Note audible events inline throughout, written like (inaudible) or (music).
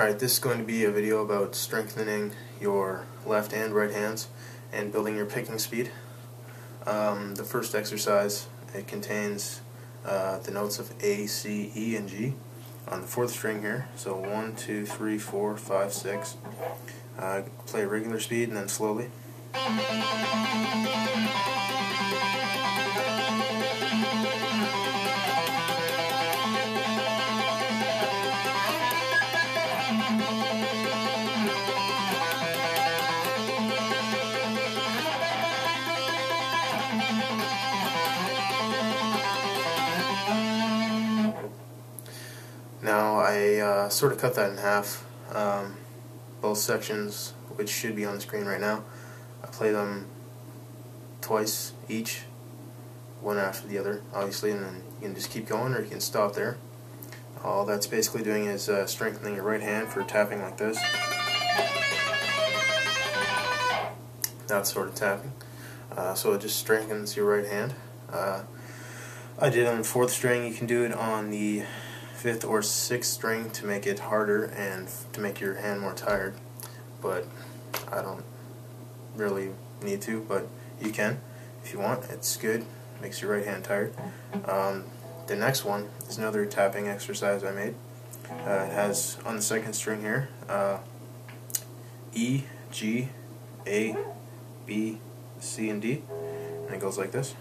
Alright, this is going to be a video about strengthening your left and right hands and building your picking speed. Um, the first exercise, it contains uh, the notes of A, C, E, and G on the fourth string here. So one, two, three, four, five, six. Uh, play regular speed and then slowly. (laughs) uh, sort of cut that in half, um, both sections, which should be on the screen right now. I play them twice each, one after the other, obviously, and then you can just keep going or you can stop there. All that's basically doing is uh, strengthening your right hand for tapping like this. That sort of tapping. Uh, so it just strengthens your right hand. Uh, I did it on the fourth string. You can do it on the fifth or sixth string to make it harder and to make your hand more tired. But I don't really need to, but you can if you want. It's good. Makes your right hand tired. Um, the next one is another tapping exercise I made. Uh, it has on the second string here uh, E, G, A, B, C, and D, and it goes like this.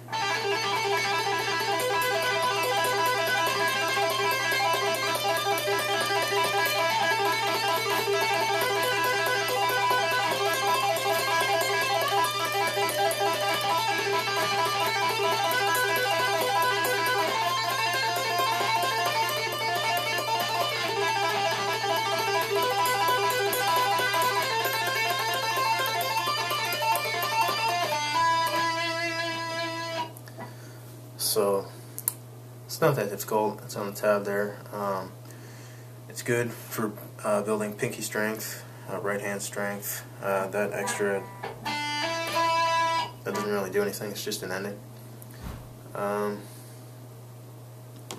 So it's not that difficult. It's on the tab there. Um, it's good for uh, building pinky strength, uh, right hand strength. Uh, that extra that doesn't really do anything. It's just an ending. Um,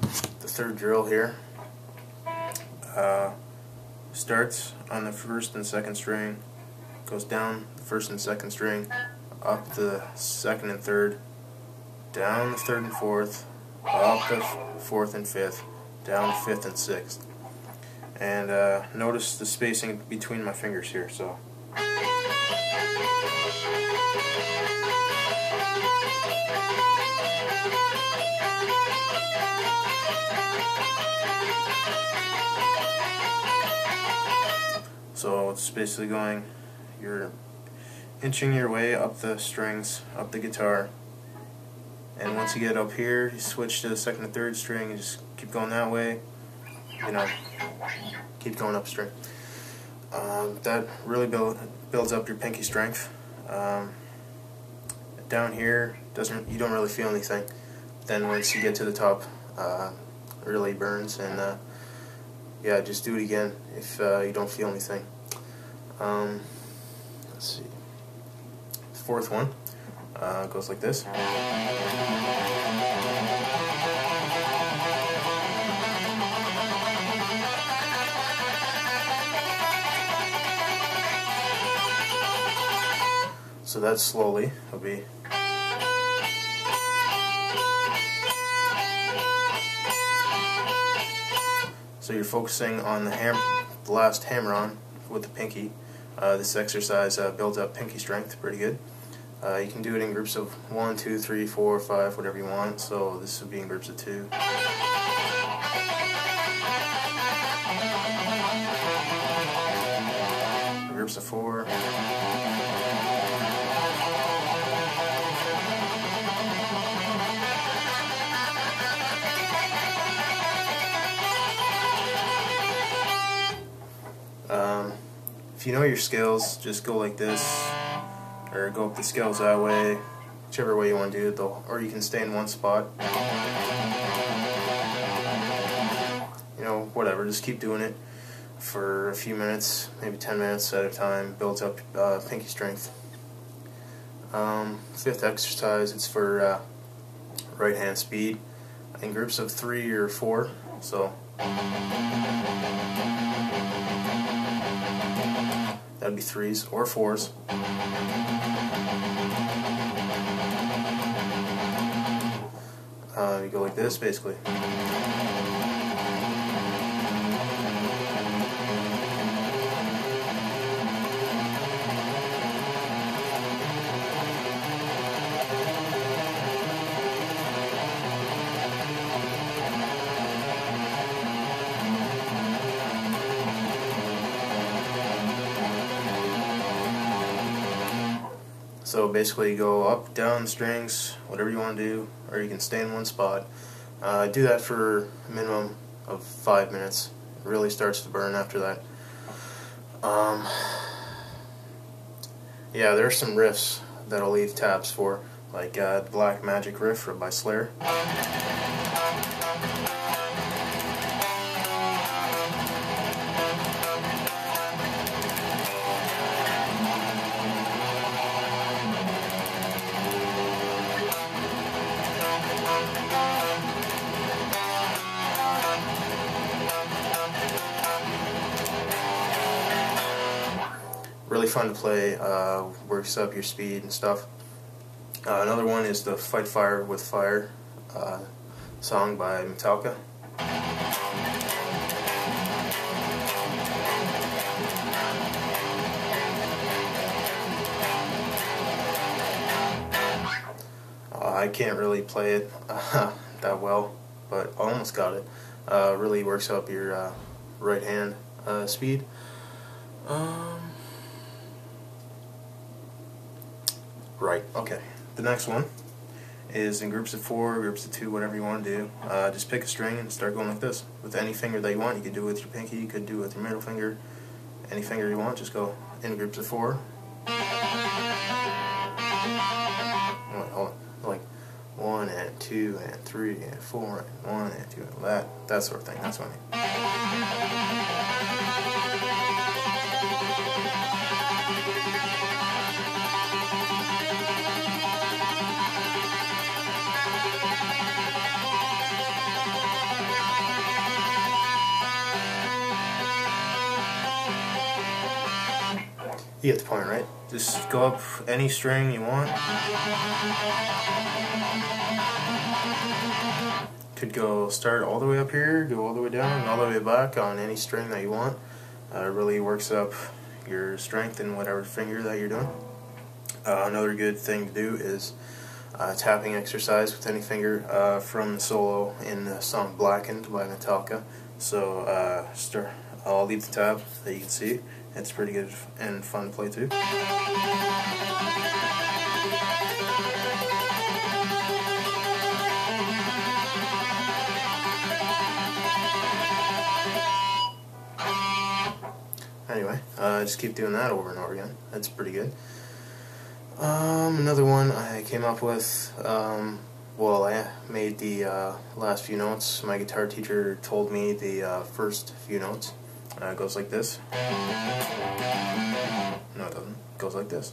the third drill here uh, starts on the first and second string, goes down the first and second string, up the second and third, down the third and fourth, up the fourth and fifth, down the fifth and sixth. And uh, notice the spacing between my fingers here. So. It's basically going, you're inching your way up the strings, up the guitar, and once you get up here, you switch to the second and third string and just keep going that way, you know, keep going upstream. Um, that really build, builds up your pinky strength. Um, down here, doesn't you don't really feel anything. Then once you get to the top, uh, really burns and uh, yeah, just do it again if uh, you don't feel anything. Um, let's see. The fourth one uh, goes like this. So that slowly will be So you're focusing on the ham the last hammer on with the pinky. Uh, this exercise uh, builds up pinky strength pretty good. Uh, you can do it in groups of one, two, three, four, five, whatever you want. So this would be in groups of 2. Groups of 4. If you know your scales, just go like this, or go up the scales that way, whichever way you want to do it, though, or you can stay in one spot. You know, whatever, just keep doing it for a few minutes, maybe 10 minutes at a time, builds up uh, pinky strength. Um, fifth exercise, it's for uh, right hand speed in groups of three or four. So. That'd be threes or fours. Uh, you go like this, basically. So basically, you go up, down strings, whatever you want to do, or you can stay in one spot. Uh, do that for a minimum of five minutes. It really starts to burn after that. Um, yeah, there's some riffs that I'll leave tabs for, like uh, Black Magic Riff by Slayer. Fun to play, uh, works up your speed and stuff. Uh, another one is the Fight Fire with Fire uh, song by Metallica. Uh, I can't really play it (laughs) that well, but I almost got it. Uh, really works up your uh, right hand speed. Um, Right, okay. The next one is in groups of four, groups of two, whatever you want to do. Uh, just pick a string and start going like this. With any finger that you want. You could do it with your pinky, you could do it with your middle finger. Any finger you want, just go in groups of four. Wait, hold on. Like one and two and three and four and one and two and that that sort of thing. That's what I mean. You get the point, right? Just go up any string you want. Could go start all the way up here, go all the way down, and all the way back on any string that you want. Uh, it really works up your strength in whatever finger that you're doing. Uh, another good thing to do is uh, tapping exercise with any finger uh, from the solo in the song Blackened by Metallica. So uh, start, I'll leave the tab that you can see. It's pretty good and fun to play too. Anyway, uh, just keep doing that over and over again. That's pretty good. Um, another one I came up with, um, well, I made the uh, last few notes. My guitar teacher told me the uh, first few notes. Uh, it goes like this. No, it doesn't. It goes like this.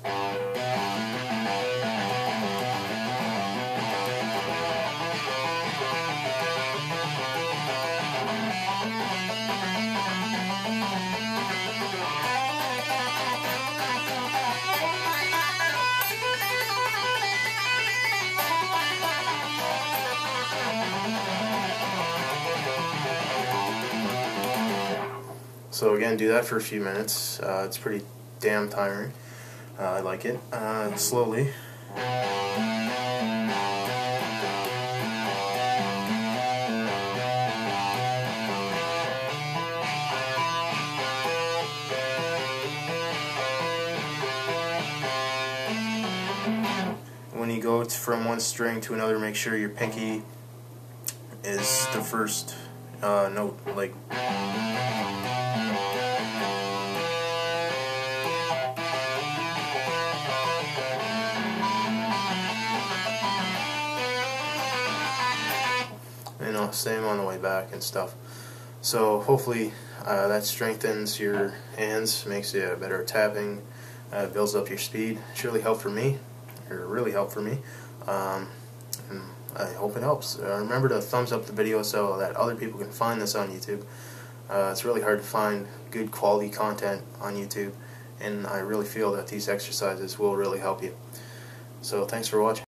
So again, do that for a few minutes. Uh, it's pretty damn tiring. Uh, I like it. Uh, slowly. When you go from one string to another, make sure your pinky is the first uh, note, like same on the way back and stuff. So hopefully uh, that strengthens your hands, makes you a better tapping, uh, builds up your speed. It's really helped for me, or really helped for me. Um, and I hope it helps. Uh, remember to thumbs up the video so that other people can find this on YouTube. Uh, it's really hard to find good quality content on YouTube, and I really feel that these exercises will really help you. So thanks for watching.